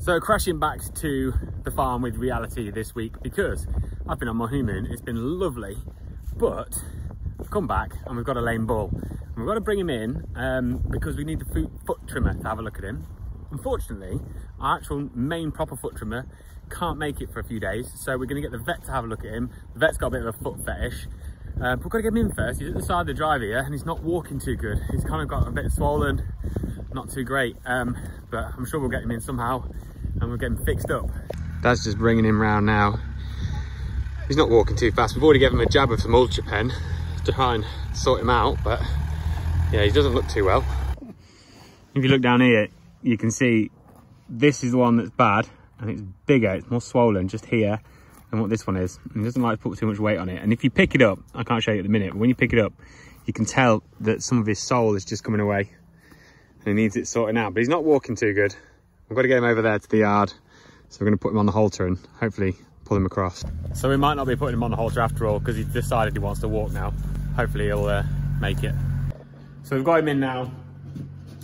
So crashing back to the farm with reality this week because I've been on my honeymoon, it's been lovely, but I've come back and we've got a lame bull. And we've got to bring him in um, because we need the foot, foot trimmer to have a look at him. Unfortunately, our actual main proper foot trimmer can't make it for a few days, so we're gonna get the vet to have a look at him. The vet's got a bit of a foot fetish, uh, but we've got to get him in first. He's at the side of the drive here and he's not walking too good. He's kind of got a bit swollen, not too great, um, but I'm sure we'll get him in somehow and we're getting fixed up. Dad's just bringing him round now. He's not walking too fast. We've already given him a jab of some Ultrapen to try and sort him out, but yeah, he doesn't look too well. If you look down here, you can see this is the one that's bad and it's bigger, it's more swollen just here than what this one is. And he doesn't like to put too much weight on it. And if you pick it up, I can't show you at the minute, but when you pick it up, you can tell that some of his sole is just coming away and he needs it sorting out, but he's not walking too good. I've got to get him over there to the yard. So we're going to put him on the halter and hopefully pull him across. So we might not be putting him on the halter after all because he's decided he wants to walk now. Hopefully he'll uh, make it. So we've got him in now.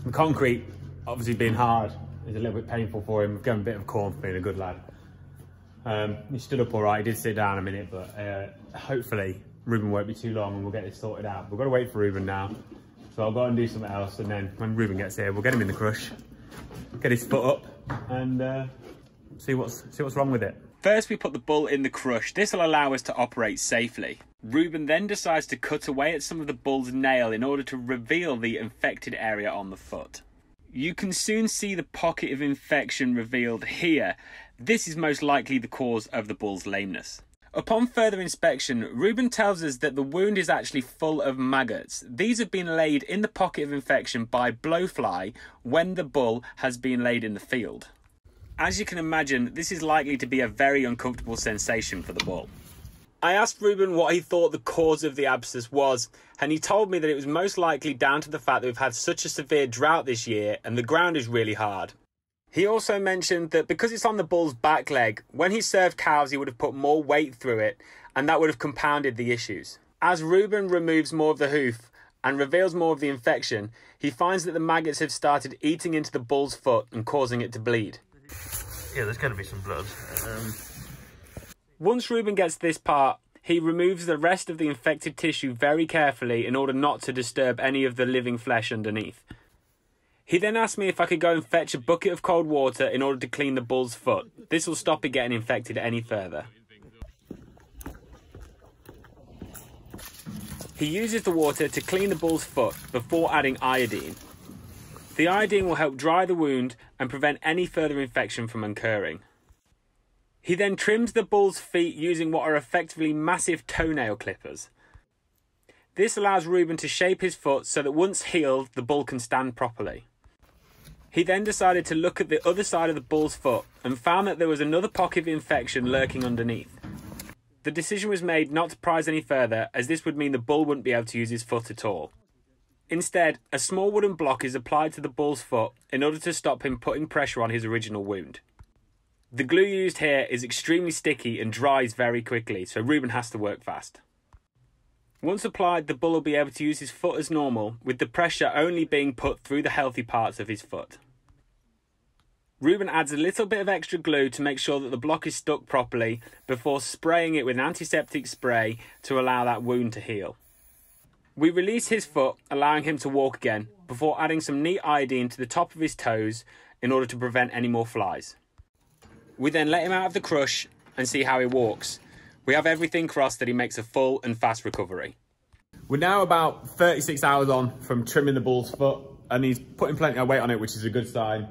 The concrete, obviously being hard, is a little bit painful for him. We've given him a bit of corn for being a good lad. Um, he stood up all right. He did sit down a minute, but uh, hopefully Ruben won't be too long and we'll get this sorted out. We've got to wait for Ruben now. So I'll go and do something else. And then when Ruben gets here, we'll get him in the crush, get his foot up and uh, see what's, see what's wrong with it. First, we put the bull in the crush. This will allow us to operate safely. Ruben then decides to cut away at some of the bull's nail in order to reveal the infected area on the foot. You can soon see the pocket of infection revealed here. This is most likely the cause of the bull's lameness. Upon further inspection, Ruben tells us that the wound is actually full of maggots. These have been laid in the pocket of infection by blowfly when the bull has been laid in the field. As you can imagine, this is likely to be a very uncomfortable sensation for the bull. I asked Ruben what he thought the cause of the abscess was, and he told me that it was most likely down to the fact that we've had such a severe drought this year and the ground is really hard. He also mentioned that because it's on the bull's back leg, when he served cows, he would have put more weight through it, and that would have compounded the issues. As Ruben removes more of the hoof and reveals more of the infection, he finds that the maggots have started eating into the bull's foot and causing it to bleed. Yeah, there's going to be some blood. Um... Once Ruben gets this part, he removes the rest of the infected tissue very carefully in order not to disturb any of the living flesh underneath. He then asked me if I could go and fetch a bucket of cold water in order to clean the bull's foot. This will stop it getting infected any further. He uses the water to clean the bull's foot before adding iodine. The iodine will help dry the wound and prevent any further infection from occurring. He then trims the bull's feet using what are effectively massive toenail clippers. This allows Ruben to shape his foot so that once healed, the bull can stand properly. He then decided to look at the other side of the bull's foot and found that there was another pocket of infection lurking underneath. The decision was made not to prise any further, as this would mean the bull wouldn't be able to use his foot at all. Instead, a small wooden block is applied to the bull's foot in order to stop him putting pressure on his original wound. The glue used here is extremely sticky and dries very quickly, so Ruben has to work fast. Once applied, the bull will be able to use his foot as normal, with the pressure only being put through the healthy parts of his foot. Ruben adds a little bit of extra glue to make sure that the block is stuck properly before spraying it with an antiseptic spray to allow that wound to heal. We release his foot, allowing him to walk again, before adding some neat iodine to the top of his toes in order to prevent any more flies. We then let him out of the crush and see how he walks. We have everything crossed that he makes a full and fast recovery. We're now about 36 hours on from trimming the bull's foot and he's putting plenty of weight on it, which is a good sign.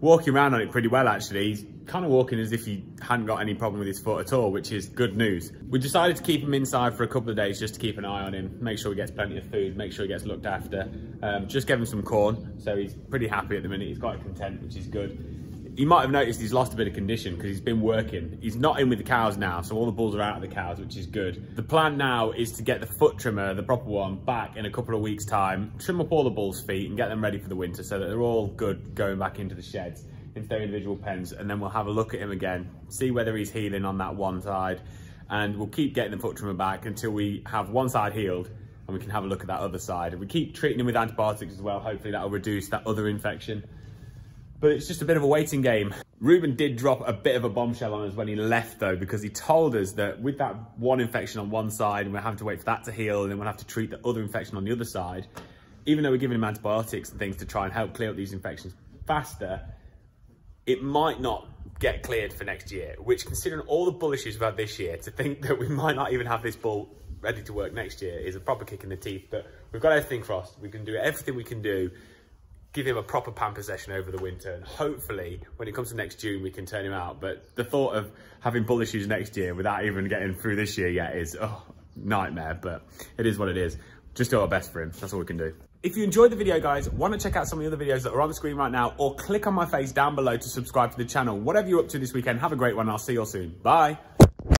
Walking around on it pretty well, actually. He's kind of walking as if he hadn't got any problem with his foot at all, which is good news. We decided to keep him inside for a couple of days just to keep an eye on him, make sure he gets plenty of food, make sure he gets looked after. Um, just gave him some corn, so he's pretty happy at the minute. He's quite content, which is good you might have noticed he's lost a bit of condition because he's been working. He's not in with the cows now, so all the bulls are out of the cows, which is good. The plan now is to get the foot trimmer, the proper one, back in a couple of weeks' time, trim up all the bulls' feet and get them ready for the winter so that they're all good going back into the sheds, into their individual pens, and then we'll have a look at him again, see whether he's healing on that one side, and we'll keep getting the foot trimmer back until we have one side healed and we can have a look at that other side. If we keep treating him with antibiotics as well, hopefully that'll reduce that other infection but it's just a bit of a waiting game. Ruben did drop a bit of a bombshell on us when he left though, because he told us that with that one infection on one side, and we're having to wait for that to heal, and then we'll have to treat the other infection on the other side, even though we're giving him antibiotics and things to try and help clear up these infections faster, it might not get cleared for next year, which considering all the bull issues we've had this year, to think that we might not even have this bull ready to work next year is a proper kick in the teeth. But we've got everything crossed. We can do everything we can do, give him a proper pamper session over the winter. And hopefully when it comes to next June, we can turn him out. But the thought of having bull issues next year without even getting through this year yet is, oh, nightmare. But it is what it is. Just do our best for him. That's all we can do. If you enjoyed the video, guys, want to check out some of the other videos that are on the screen right now, or click on my face down below to subscribe to the channel. Whatever you're up to this weekend, have a great one. I'll see you all soon. Bye.